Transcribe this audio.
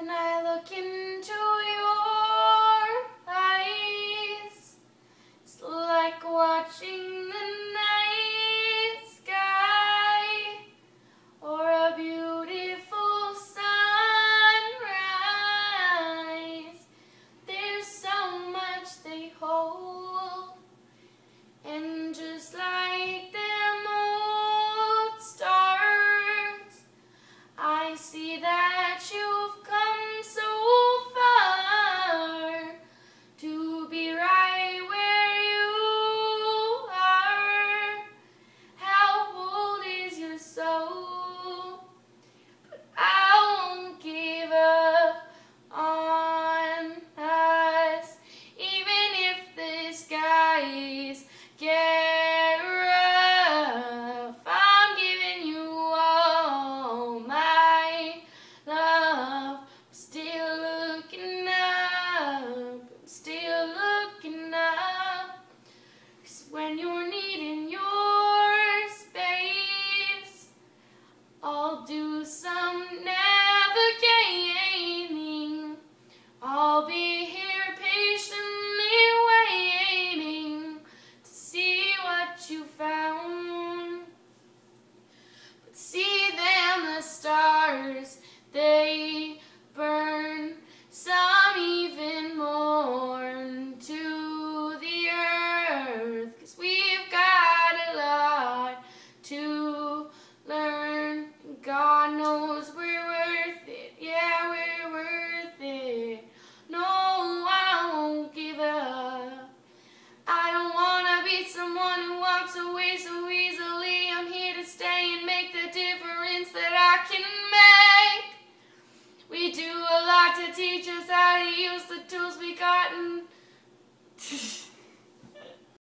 When I look into your eyes, it's like watching the night. And your knee. someone who walks away so easily. I'm here to stay and make the difference that I can make. We do a lot to teach us how to use the tools.